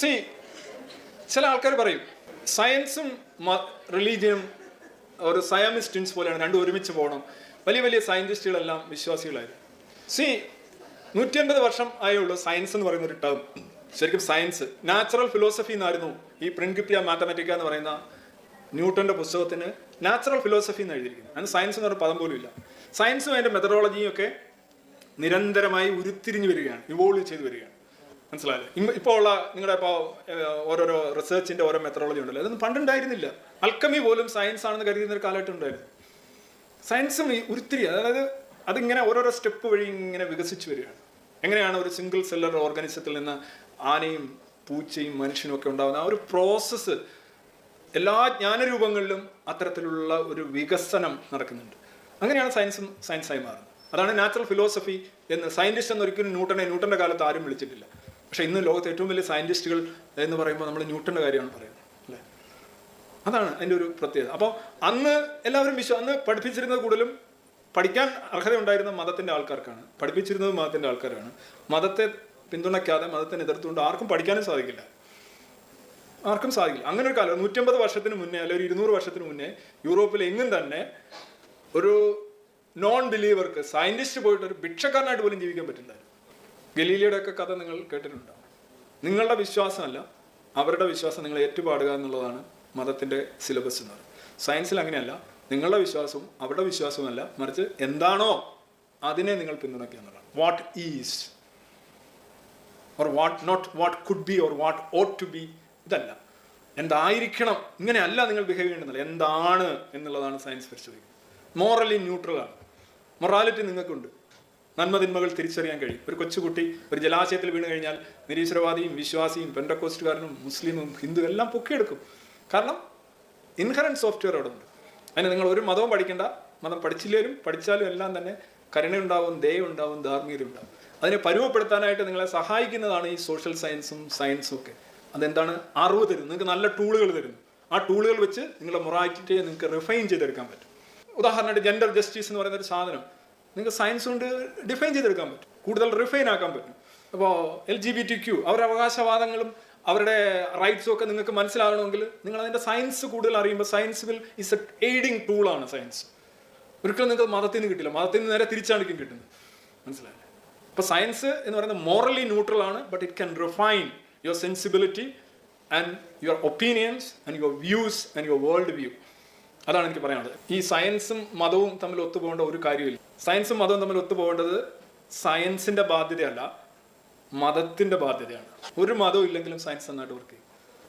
C ചില ആൾക്കാർ പറയും സയൻസും റിലീജിയനും ഒരു സയമിസ്റ്റിൻസ് പോലെയാണ് രണ്ടും ഒരുമിച്ച് പോകണം. വലിയ വലിയ സയന്റിസ്റ്റുകളെല്ലാം വിശ്വാസികളായിരുന്നു സി നൂറ്റി അൻപത് വർഷം ആയുള്ളൂ സയൻസ് എന്ന് പറയുന്ന ഒരു ടേം ശരിക്കും സയൻസ് നാച്ചുറൽ ഫിലോസഫി എന്നായിരുന്നു ഈ പ്രിൻകിപ്പിയ മാത്തമാറ്റിക്ക എന്ന് പറയുന്ന ന്യൂട്ടന്റെ പുസ്തകത്തിന് നാച്ചുറൽ ഫിലോസഫി എന്ന് എഴുതിയിരിക്കുന്നത്. അതിന് സയൻസ് എന്ന് പറഞ്ഞ പദം പോലും ഇല്ല സയൻസും അതിന്റെ മെത്തഡോളജിയും ഒക്കെ നിരന്തരമായി ഉരുത്തിരിഞ്ഞു വരികയാണ് ഇവോൾവ് ചെയ്തു വരികയാണ്. മനസ്സിലായല്ലേ? ഇപ്പോൾ ഉള്ള നിങ്ങളുടെ ഇപ്പോൾ ഓരോരോ റിസർച്ചിന്റെ ഓരോ മെത്തഡോളജി ഉണ്ടല്ലോ. അതൊന്നും പണ്ടുണ്ടായിരുന്നില്ല. അൽക്കമി പോലും സയൻസ് ആണെന്ന് കരുതുന്ന ഒരു കാലഘട്ടം ഉണ്ടായിരുന്നു. സയൻസും ഉരുത്തിരി അതായത് അതിങ്ങനെ ഓരോരോ സ്റ്റെപ്പ് വഴി ഇങ്ങനെ വികസിച്ചു വരികയാണ്. എങ്ങനെയാണ് ഒരു സിംഗിൾ സെല്ലർ ഓർഗാനിസത്തിൽ നിന്ന് ആനയും പൂച്ചയും മനുഷ്യനും ഒക്കെ ഉണ്ടാകുന്ന ആ ഒരു പ്രോസസ്സ് എല്ലാ ജ്ഞാനരൂപങ്ങളിലും അത്തരത്തിലുള്ള ഒരു വികസനം നടക്കുന്നുണ്ട്. അങ്ങനെയാണ് സയൻസും സയൻസായി മാറുന്നത്. അതാണ് നാച്ചുറൽ ഫിലോസഫി എന്ന് സയന്റിസ്റ്റ് എന്നൊരിക്കലും ന്യൂട്ടനെ ന്യൂട്ടന്റെ കാലത്ത് ആരും വിളിച്ചിട്ടില്ല. പക്ഷെ ഇന്ന് ലോകത്തെ ഏറ്റവും വലിയ സയന്റിസ്റ്റുകൾ എന്ന് പറയുമ്പോൾ നമ്മൾ ന്യൂട്ടന്റെ കാര്യമാണ് പറയുന്നത് അല്ലേ? അതാണ് അതിന്റെ ഒരു പ്രത്യേകത. അപ്പോൾ അന്ന് എല്ലാവരും വിശ്വ അന്ന് പഠിപ്പിച്ചിരുന്നത് കൂടുതലും പഠിക്കാൻ അർഹതയുണ്ടായിരുന്ന മതത്തിന്റെ ആൾക്കാർക്കാണ്. പഠിപ്പിച്ചിരുന്നത് മതത്തിന്റെ ആൾക്കാരാണ്. മതത്തെ പിന്തുണയ്ക്കാതെ മതത്തിന് എതിർത്തുകൊണ്ട് ആർക്കും പഠിക്കാനും സാധിക്കില്ല. ആർക്കും സാധിക്കില്ല. അങ്ങനെ ഒരു കാലം നൂറ്റമ്പത് വർഷത്തിന് മുന്നേ അല്ലെങ്കിൽ ഒരു ഇരുന്നൂറ് വർഷത്തിന് മുന്നേ യൂറോപ്പിൽ എങ്ങും തന്നെ ഒരു നോൺ ബിലീവർക്ക് സയന്റിസ്റ്റ് പോയിട്ട് ഒരു ഭിക്ഷക്കാരനായിട്ട് പോലും ജീവിക്കാൻ പറ്റില്ലായിരുന്നു. ഗലീലിയുടെ ഒക്കെ കഥ നിങ്ങൾ കേട്ടിട്ടുണ്ടാവും നിങ്ങളുടെ വിശ്വാസമല്ല അവരുടെ വിശ്വാസം നിങ്ങൾ ഏറ്റുപാടുക എന്നുള്ളതാണ് മതത്തിന്റെ സിലബസ് എന്ന് പറയുന്നത്. സയൻസിൽ അങ്ങനെയല്ല നിങ്ങളുടെ വിശ്വാസവും അവരുടെ വിശ്വാസവുമല്ല മറിച്ച് എന്താണോ അതിനെ നിങ്ങൾ പിന്തുണയ്ക്കുക എന്നുള്ളതാണ്. What is or what not what could be or what ought to be ഇതല്ല. എന്തായിരിക്കണം ഇങ്ങനെയല്ല നിങ്ങൾ ബിഹേവ് ചെയ്യേണ്ടതല്ല എന്താണ് എന്നുള്ളതാണ് സയൻസ് പരിശോധിക്കുന്നത്. മോറലി ന്യൂട്രലാണ് മൊറാലിറ്റി നിങ്ങൾക്കുണ്ട്. നന്മതിന്മകൾ തിരിച്ചറിയാൻ കഴിയും. ഒരു കൊച്ചുകുട്ടി ഒരു ജലാശയത്തിൽ വീണ് കഴിഞ്ഞാൽ നിരീശ്വരവാദിയും വിശ്വാസിയും പെൻഡക്കോസ്റ്റുകാരനും മുസ്ലിമും ഹിന്ദു എല്ലാം പൊക്കിയെടുക്കും. കാരണം ഇൻഹറന്റ് സോഫ്റ്റ്വെയർ അവിടെ ഉണ്ട്. അതിന് നിങ്ങൾ ഒരു മതവും പഠിക്കേണ്ട. മതം പഠിച്ചില്ലേലും പഠിച്ചാലും എല്ലാം തന്നെ കരുണയുണ്ടാവും ദയുണ്ടാവും ധാർമ്മികത ഉണ്ടാവും അതിനെ പരുവപ്പെടുത്താനായിട്ട് നിങ്ങളെ സഹായിക്കുന്നതാണ് ഈ സോഷ്യൽ സയൻസും സയൻസും ഒക്കെ. അതെന്താണ്? അറിവ് തരുന്നു. നിങ്ങൾക്ക് നല്ല ടൂളുകൾ തരുന്നു. ആ ടൂളുകൾ വെച്ച് നിങ്ങളുടെ മൊറാലിറ്റിയെ നിങ്ങൾക്ക് റിഫൈൻ ചെയ്തെടുക്കാൻ പറ്റും. ഉദാഹരണമായിട്ട് ജെൻഡർ ജസ്റ്റിസ് എന്ന് പറയുന്ന ഒരു സാധനം. നിങ്ങൾക്ക് സയൻസ് കൊണ്ട് ഡിഫൈൻ ചെയ്തെടുക്കാൻ പറ്റും. കൂടുതൽ റിഫൈൻ ആക്കാൻ പറ്റും. അപ്പോൾ L G B T Q അവരുടെ അവകാശവാദങ്ങളും അവരുടെ റൈറ്റ്സും ഒക്കെ നിങ്ങൾക്ക് മനസ്സിലാകണമെങ്കിൽ നിങ്ങൾ അതിന്റെ സയൻസ് കൂടുതൽ അറിയുമ്പോൾ science will is a aiding ടൂളാണ് സയൻസ് ഒരിക്കലും നിങ്ങൾക്ക് മതത്തിൽ നിന്ന് കിട്ടില്ല. മതത്തിൽ നിന്ന് നേരെ തിരിച്ചാണിക്കും കിട്ടുന്നത്. മനസ്സിലായില്ലേ? അപ്പോൾ സയൻസ് എന്ന് പറയുന്നത് മോറലി ന്യൂട്രൽ ആണ് but it can refine your sensibility and your opinions and your views and your world view അതാണ് എനിക്ക് പറയാനുള്ളത്. ഈ സയൻസും മതവും തമ്മിൽ ഒത്തുപോകേണ്ട ഒരു കാര്യമില്ല. സയൻസും മതവും തമ്മിൽ ഒത്തുപോകേണ്ടത് സയൻസിന്റെ ബാധ്യതയല്ല മതത്തിന്റെ ബാധ്യതയാണ്. ഒരു മതവും ഇല്ലെങ്കിലും സയൻസ് നന്നായിട്ട് വർക്ക് ചെയ്യും.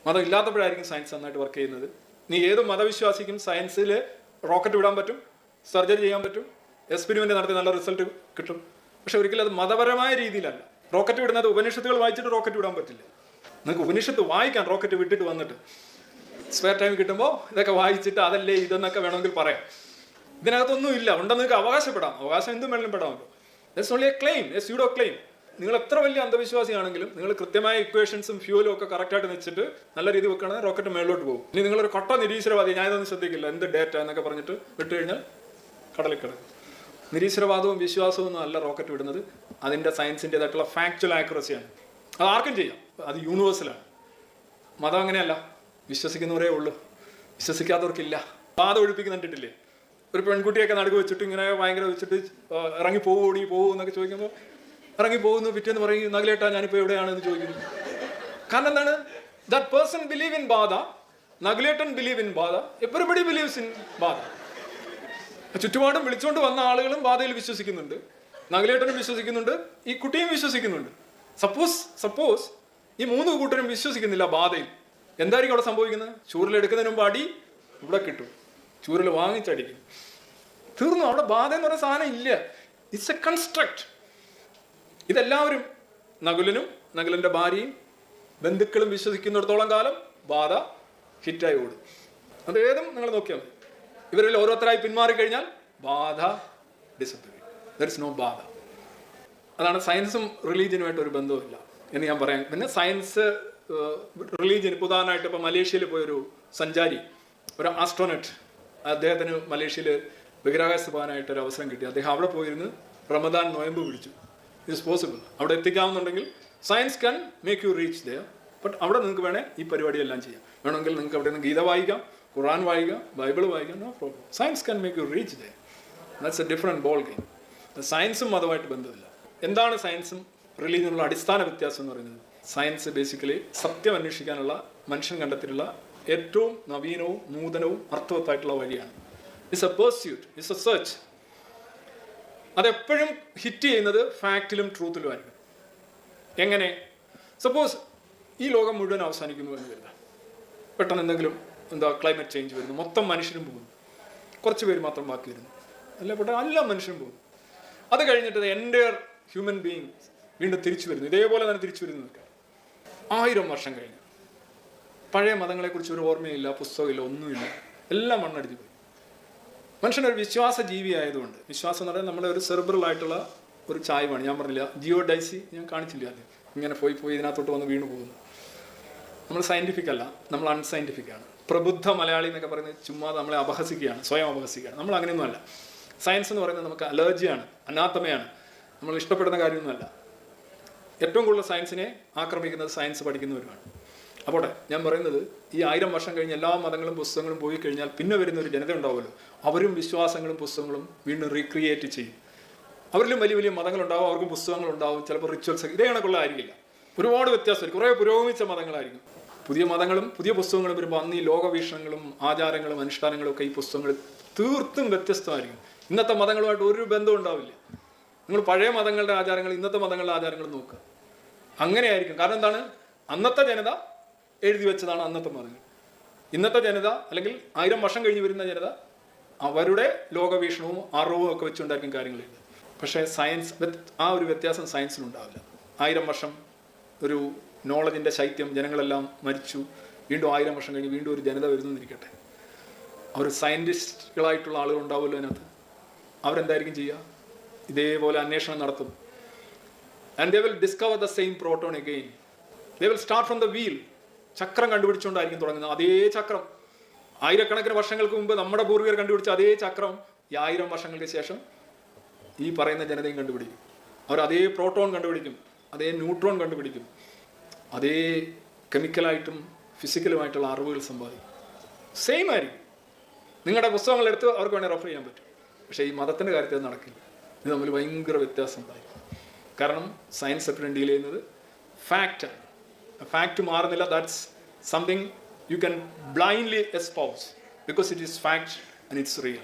മതം ഇല്ലാത്തപ്പോഴായിരിക്കും സയൻസ് നന്നായിട്ട് വർക്ക് ചെയ്യുന്നത്. നീ ഏത് മതവിശ്വാസിക്കും സയൻസിൽ റോക്കറ്റ് വിടാൻ പറ്റും സർജറി ചെയ്യാൻ പറ്റും എക്സ്പെരിമെന്റ് നടത്തി നല്ല റിസൾട്ട് കിട്ടും. പക്ഷെ ഒരിക്കലും അത് മതപരമായ രീതിയിലല്ല. റോക്കറ്റ് വിടുന്നത് ഉപനിഷത്തുകൾ വായിച്ചിട്ട് റോക്കറ്റ് വിടാൻ പറ്റില്ല. നിങ്ങൾക്ക് ഉപനിഷത്ത് വായിക്കാൻ റോക്കറ്റ് വിട്ടിട്ട് വന്നിട്ട് സ്പെയർ ടൈം കിട്ടുമ്പോൾ ഇതൊക്കെ വായിച്ചിട്ട് അതല്ലേ ഇതെന്നൊക്കെ വേണമെങ്കിൽ പറയാം. ഇതിനകത്തൊന്നും ഇല്ല. ഉണ്ടെന്ന് നിങ്ങൾക്ക് അവകാശപ്പെടാം. അവകാശം എന്തും വേണമെങ്കിലും പെടാമല്ലോ that's only a claim a pseudo claim നിങ്ങൾ എത്ര വലിയ അന്ധവിശ്വാസിയാണെങ്കിലും നിങ്ങൾ കൃത്യമായ ഇക്വേഷൻസും ഫ്യൂലും ഒക്കെ കറക്റ്റായിട്ട് വെച്ചിട്ട് നല്ല രീതി വെക്കുകയാണെങ്കിൽ റോക്കറ്റ് മേളിലോട്ട് പോകും. ഇനി നിങ്ങളൊരു കൊട്ട നിരീശ്വരവാദി ഞാനിതൊന്നും ശ്രദ്ധിക്കില്ല എന്ത് ഡേറ്റ എന്നൊക്കെ പറഞ്ഞിട്ട് വിട്ടു കഴിഞ്ഞാൽ കടലിൽ കിടക്കും. നിരീശ്വരവാദവും വിശ്വാസവും ഒന്നും അല്ല റോക്കറ്റ് വിടുന്നത്. അതിന്റെ സയൻസിന്റെതായിട്ടുള്ള ഫാക്ച്വൽ ആക്യുറസിയാണ് അത് ആർക്കും ചെയ്യാം. അത് യൂണിവേഴ്സലാണ് മതം അങ്ങനെയല്ല. വിശ്വസിക്കുന്നവരേ ഉള്ളൂ. വിശ്വസിക്കാത്തവർക്കില്ല. പാത ഒഴിപ്പിക്കുന്ന കണ്ടിട്ടില്ലേ ഒരു പെൺകുട്ടിയൊക്കെ നടുക വെച്ചിട്ട് ഇങ്ങനെ ഭയങ്കര വെച്ചിട്ട് ഇറങ്ങി ഓടി പോവോ എന്നൊക്കെ ചോദിക്കുമ്പോൾ ഇറങ്ങി പോകുന്നു പിറ്റേന്ന് പറയും നഗലേട്ടാ ഞാനിപ്പോൾ എവിടെയാണ്? എന്ന് ചോദിക്കുന്നു. കാരണം എന്താണ്? ദാറ്റ് പേഴ്സൺ ബിലീവ് ഇൻ ബാധ നഗലേട്ടൻ ബിലീവ് ഇൻ ബാധ എവറിബഡി ബിലീവ്സ് ഇൻ ബാധ ചുറ്റുപാടും വിളിച്ചുകൊണ്ട് വന്ന ആളുകളും ബാധയിൽ വിശ്വസിക്കുന്നുണ്ട്. നഗലേട്ടനും വിശ്വസിക്കുന്നുണ്ട്. ഈ കുട്ടിയും വിശ്വസിക്കുന്നുണ്ട്. സപ്പോസ് സപ്പോസ് ഈ മൂന്ന് കൂട്ടരും വിശ്വസിക്കുന്നില്ല ബാധയിൽ എന്തായിരിക്കും അവിടെ സംഭവിക്കുന്നത്? ചൂരലെടുക്കുന്നതിന് മുമ്പ് അടി ഇവിടെ കിട്ടും. ചൂരൽ വാങ്ങിച്ചടിക്കും. തീർന്നു. അവിടെ ബാധ എന്ന് പറയുന്ന സാധനം ഇല്ല. ഇറ്റ്സ് എ കൺസ്ട്രക്ട് ഇതെല്ലാവരും നകുലനും നകുലന്റെ ഭാര്യയും ബന്ധുക്കളും വിശ്വസിക്കുന്നിടത്തോളം കാലം ബാധ ഹിറ്റായി ഓടും. അതേതും നിങ്ങൾ നോക്കിയാൽ മതി. ഇവരിൽ ഓരോരുത്തരായി പിന്മാറിക്കഴിഞ്ഞാൽ ബാധ ഡിസപ്പിയർ നോ ബാധ. അതാണ് സയൻസും റിലീജിയനുമായിട്ട് ഒരു ബന്ധവുമില്ല എന്ന് ഞാൻ പറയാം. പിന്നെ സയൻസ് റിലീജിയൻ ഇപ്പോൾ ഉദാഹരണമായിട്ട് ഇപ്പോൾ മലേഷ്യയിൽ പോയൊരു സഞ്ചാരി ഒരു ആസ്ട്രോനറ്റ് അദ്ദേഹത്തിന് മലേഷ്യയിൽ ബഹിരാകാശ പോകാനായിട്ട് ഒരു അവസരം കിട്ടി. അദ്ദേഹം അവിടെ പോയിരുന്ന്. റമദാൻ നോയമ്പ് പിടിച്ചു ഇറ്റ്സ് പോസിബിൾ അവിടെ എത്തിക്കാമെന്നുണ്ടെങ്കിൽ science can make you reach there but അവിടെ നിങ്ങൾക്ക് വേണേൽ ഈ പരിപാടിയെല്ലാം ചെയ്യാം. വേണമെങ്കിൽ നിങ്ങൾക്ക് അവിടെ നിന്ന് ഗീത വായിക്കാം ഖുറാൻ വായിക്കാം ബൈബിൾ വായിക്കാം no problem science can make you reach there that's a different ball game സയൻസും മതമായിട്ട് ബന്ധമില്ല. എന്താണ് സയൻസും റിലീജിയനുള്ള അടിസ്ഥാന വ്യത്യാസം എന്ന് പറയുന്നത് സയൻസ് ബേസിക്കലി സത്യം അന്വേഷിക്കാനുള്ള മനുഷ്യൻ കണ്ടെത്തിയിട്ടുള്ള ഏറ്റവും നവീനവും നൂതനവും അർത്ഥവത്തായിട്ടുള്ള വഴിയാണ്. It's a pursuit it's a search അതെപ്പോഴും ഹിറ്റ് ചെയ്യുന്നത് ഫാക്റ്റിലും ട്രൂത്തിലും ആയിരിക്കും. എങ്ങനെ? സപ്പോസ് ഈ ലോകം മുഴുവൻ അവസാനിക്കുന്നു എന്ന് കരുതാം. പെട്ടെന്ന് എന്തെങ്കിലും എന്താ ക്ലൈമറ്റ് ചേഞ്ച് വരുന്നു. മൊത്തം മനുഷ്യരും പോകുന്നു. കുറച്ച് പേര് മാത്രം ബാക്കി വരുന്നു അല്ല പെട്ടെന്ന് എല്ലാ മനുഷ്യരും പോകുന്നു. അത് കഴിഞ്ഞിട്ട് എന്റെ ഹ്യൂമൻ ബീങ് വീണ്ടും തിരിച്ചു വരുന്നു. ഇതേപോലെ തന്നെ തിരിച്ചു വരുന്നു. ആയിരം വർഷം കഴിഞ്ഞു. പഴയ മതങ്ങളെക്കുറിച്ച് ഒരു ഓർമ്മയില്ല പുസ്തകമില്ല ഒന്നുമില്ല. എല്ലാം മണ്ണടിച്ചു പോയി. മനുഷ്യനൊരു വിശ്വാസ ജീവി ആയതുകൊണ്ട് വിശ്വാസം എന്ന് പറയുന്നത് നമ്മുടെ ഒരു സെർബറൽ ആയിട്ടുള്ള ഒരു ചായ്വാണ്. ഞാൻ പറഞ്ഞില്ല ജിയോ ഡൈസി ഞാൻ കാണിച്ചില്ല ആദ്യം. ഇങ്ങനെ പോയി പോയി ഇതിനകത്തോട്ട് വന്ന് വീണു പോകുന്നു. നമ്മൾ സയന്റിഫിക് അല്ല നമ്മൾ അൺസയന്റിഫിക് ആണ്. പ്രബുദ്ധ മലയാളി എന്നൊക്കെ പറയുന്നത് ചുമ്മാ നമ്മളെ അപഹസിക്കുകയാണ് സ്വയം അപഹസിക്കുകയാണ്. നമ്മൾ അങ്ങനെയൊന്നുമല്ല. സയൻസ് എന്ന് പറയുന്നത് നമുക്ക് അലർജിയാണ് അനാത്തമയാണ് നമ്മൾ ഇഷ്ടപ്പെടുന്ന കാര്യമൊന്നുമല്ല. ഏറ്റവും കൂടുതൽ സയൻസിനെ ആക്രമിക്കുന്നത് സയൻസ് പഠിക്കുന്നവരുമാണ്. അപ്പോട്ടെ ഞാൻ പറയുന്നത് ഈ ആയിരം വർഷം കഴിഞ്ഞ് എല്ലാ മതങ്ങളും പുസ്തകങ്ങളും പോയി കഴിഞ്ഞാൽ പിന്നെ വരുന്ന ഒരു ജനത ഉണ്ടാവുമല്ലോ. അവരും വിശ്വാസങ്ങളും പുസ്തകങ്ങളും വീണ്ടും റീക്രിയേറ്റ് ചെയ്യും. അവരിലും വലിയ വലിയ മതങ്ങളുണ്ടാവും അവർക്കും പുസ്തകങ്ങളുണ്ടാവും ചിലപ്പോൾ റിച്വൽസ് ഇതേ കണക്കുള്ള ആയിരിക്കില്ല. ഒരുപാട് വ്യത്യാസം കുറേ പുരോഗമിച്ച മതങ്ങളായിരിക്കും. പുതിയ മതങ്ങളും പുതിയ പുസ്തകങ്ങളും വരുമ്പോൾ അന്ന് ഈ ലോകവീക്ഷണങ്ങളും ആചാരങ്ങളും അനുഷ്ഠാനങ്ങളും ഒക്കെ ഈ പുസ്തകങ്ങളിൽ തീർത്തും വ്യത്യസ്തമായിരിക്കും. ഇന്നത്തെ മതങ്ങളുമായിട്ട് ഒരു ബന്ധവും ഉണ്ടാവില്ല. നിങ്ങൾ പഴയ മതങ്ങളുടെ ആചാരങ്ങൾ ഇന്നത്തെ മതങ്ങളുടെ ആചാരങ്ങൾ നോക്കുക. അങ്ങനെയായിരിക്കും. കാരണം എന്താണ്? അന്നത്തെ ജനത എഴുതി വെച്ചതാണ് അന്നത്തെ മതങ്ങൾ ഇന്നത്തെ ജനത അല്ലെങ്കിൽ ആയിരം വർഷം കഴിഞ്ഞ് വരുന്ന ജനത അവരുടെ ലോകവീക്ഷണവും അറിവും ഒക്കെ വെച്ചുണ്ടായിരിക്കും കാര്യങ്ങൾ പക്ഷേ സയൻസ് ആ ഒരു വ്യത്യാസം സയൻസിനുണ്ടാവില്ല ആയിരം വർഷം ഒരു നോളജിന്റെ ശൈത്യം ജനങ്ങളെല്ലാം മരിച്ചു. വീണ്ടും ആയിരം വർഷം കഴിഞ്ഞ് വീണ്ടും ഒരു ജനത വരുന്നു എന്നിരിക്കട്ടെ. അവർ സയന്റിസ്റ്റുകളായിട്ടുള്ള ആളുകൾ ഉണ്ടാവുമല്ലോ അതിനകത്ത്. അവരെന്തായിരിക്കും ചെയ്യുക? ഇതേപോലെ അന്വേഷണം നടത്തും. And they will discover the same proton again they will start from the wheel ചക്രം കണ്ടുപിടിച്ചുകൊണ്ടായിരിക്കും തുടങ്ങുന്നത്. അതേ ചക്രം. ആയിരക്കണക്കിന് വർഷങ്ങൾക്ക് മുമ്പ് നമ്മുടെ പൂർവികർ കണ്ടുപിടിച്ച അതേ ചക്രം ഈ ആയിരം വർഷങ്ങൾക്ക് ശേഷം ഈ പറയുന്ന ജനതയും കണ്ടുപിടിക്കും. അവർ അതേ പ്രോട്ടോൺ കണ്ടുപിടിക്കും. അതേ ന്യൂട്രോൺ കണ്ടുപിടിക്കും. അതേ കെമിക്കലായിട്ടും ഫിസിക്കലുമായിട്ടുള്ള അറിവുകൾ സമ്പാദിക്കും. സെയിം ആയിരിക്കും. നിങ്ങളുടെ പുസ്തകങ്ങൾ എടുത്ത് അവർക്ക് വേണേൽ റെഫർ ചെയ്യാൻ പറ്റും. പക്ഷേ ഈ മതത്തിന്റെ കാര്യത്തിൽ നടക്കില്ല. ഇത് തമ്മിൽ ഭയങ്കര വ്യത്യാസം ഉണ്ടായിരിക്കും. കാരണം സയൻസ് എപ്പോഴും ഡീൽ ചെയ്യുന്നത് ഫാക്റ്റാണ് ഫാക്റ്റ് മാറുന്നില്ല that's something you can blindly espouse because it is fact and it's real